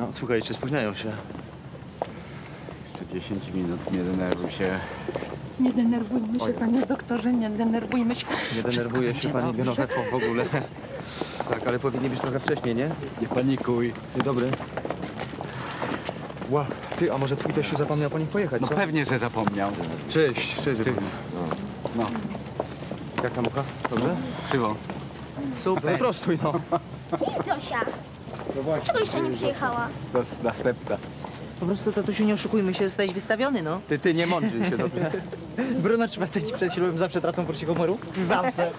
No, słuchajcie, spóźniają się. Jeszcze 10 minut, nie denerwuj się. Nie denerwujmy się, panie doktorze, nie denerwujmy się. Nie denerwuje się pani. Genowefo w ogóle. Tak, ale powinni być trochę wcześniej, nie? Nie panikuj. Dzień dobry. Ła, ty, a może twój teściu zapomniał po nich pojechać, No co? pewnie, że zapomniał. Cześć, cześć. Ty. No, Jak tam ucha? Dobrze? krzywo. Super. Wyprostuj, no. Jest Zosia. Dlaczego jeszcze nie przyjechała? To następna. Po prostu, tatusiu, nie oszukujmy się, zostałeś wystawiony, no. Ty, ty, nie mądrzyj się, dobrze? Bruno, czy faceci przed ślubem zawsze tracą poczucie humoru? Zawsze.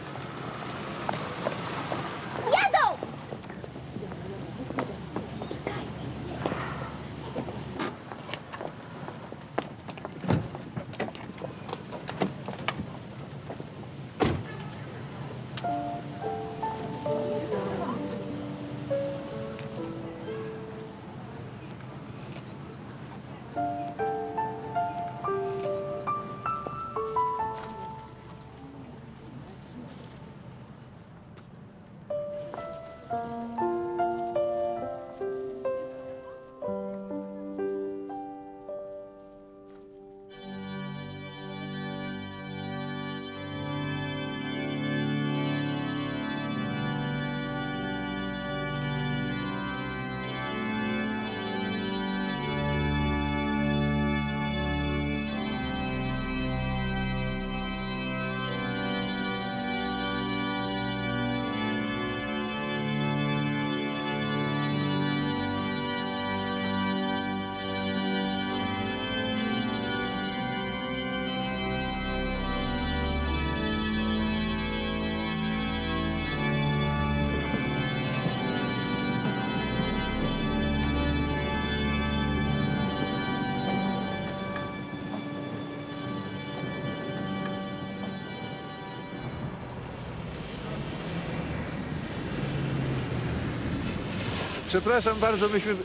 Przepraszam bardzo, myśmy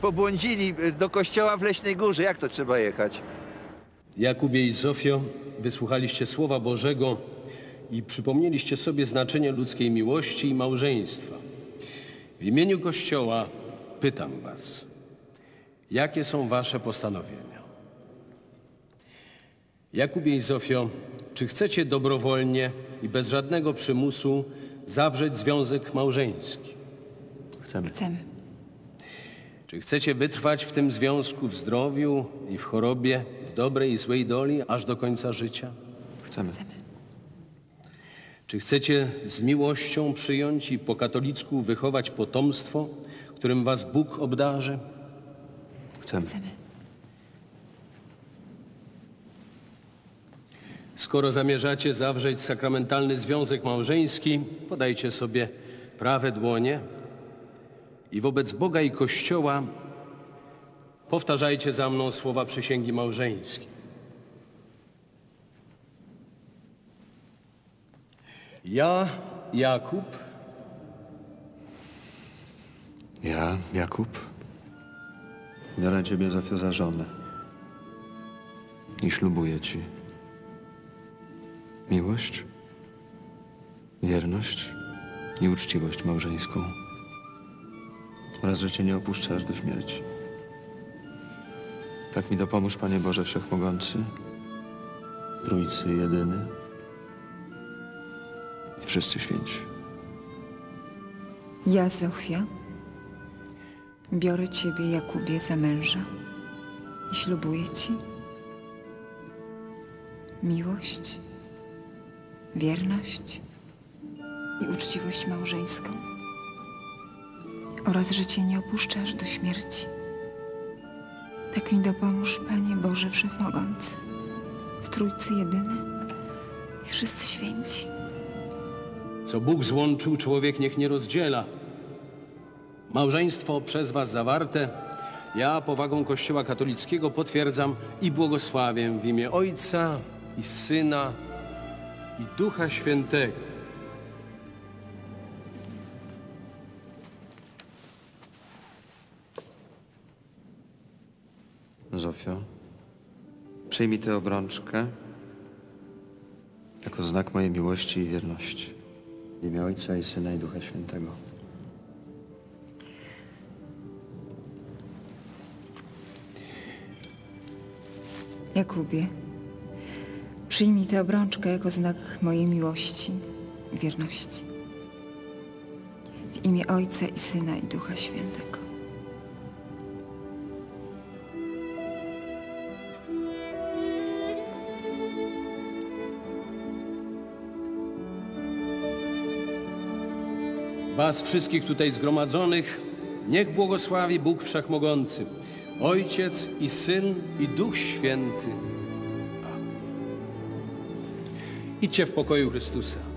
pobłądzili do kościoła w Leśnej Górze. Jak to trzeba jechać? Jakubie i Zofio, wysłuchaliście Słowa Bożego i przypomnieliście sobie znaczenie ludzkiej miłości i małżeństwa. W imieniu Kościoła pytam was, jakie są wasze postanowienia? Jakubie i Zofio, czy chcecie dobrowolnie i bez żadnego przymusu zawrzeć związek małżeński? Chcemy. Chcemy. Czy chcecie wytrwać w tym związku w zdrowiu i w chorobie, w dobrej i złej doli, aż do końca życia? Chcemy. Czy chcecie z miłością przyjąć i po katolicku wychować potomstwo, którym was Bóg obdarzy? Chcemy. Skoro zamierzacie zawrzeć sakramentalny związek małżeński, podajcie sobie prawe dłonie i wobec Boga i Kościoła powtarzajcie za mną słowa przysięgi małżeńskiej. Ja, Jakub, Ja, Jakub, biorę ciebie, Zofio, za żonę i ślubuję ci miłość, wierność i uczciwość małżeńską oraz, że cię nie opuszczę aż do śmierci. Tak mi dopomóż, Panie Boże Wszechmogący, Trójcy Jedyny i wszyscy święci. Ja, Zofia, biorę Ciebie, Jakubie, za męża i ślubuję Ci miłość, wierność i uczciwość małżeńską oraz, że Cię nie opuszczę aż do śmierci. Tak mi dopomóż, Panie Boże Wszechmogący, w Trójcy Jedyny i wszyscy święci. co Bóg złączył, człowiek niech nie rozdziela. Małżeństwo przez was zawarte, ja powagą Kościoła katolickiego potwierdzam i błogosławię w imię Ojca i Syna i Ducha Świętego. Przyjmij tę obrączkę jako znak mojej miłości i wierności. W imię Ojca i Syna i Ducha Świętego. Jakubie, przyjmij tę obrączkę jako znak mojej miłości i wierności. W imię Ojca i Syna i Ducha Świętego. Was wszystkich tutaj zgromadzonych niech błogosławi Bóg Wszechmogący, Ojciec i Syn i Duch Święty. Amen. Idźcie w pokoju Chrystusa.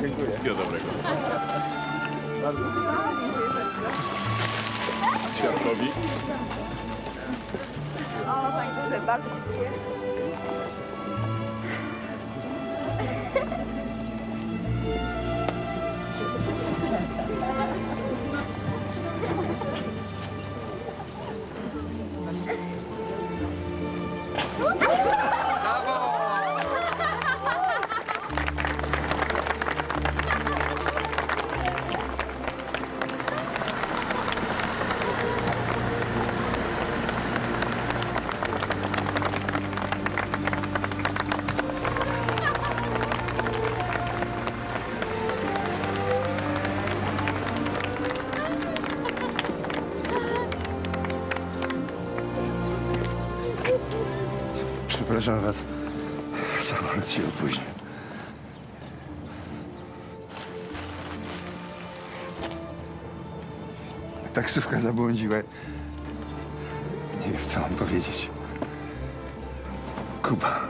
Dziękuję. Dobrego. Bardzo dziękuję. Światłowi. O, Pani Boże, bardzo dziękuję. Przepraszam was. Samolot się opóźnił. Taksówka zabłądziła. Nie wiem, co mam powiedzieć. Kuba.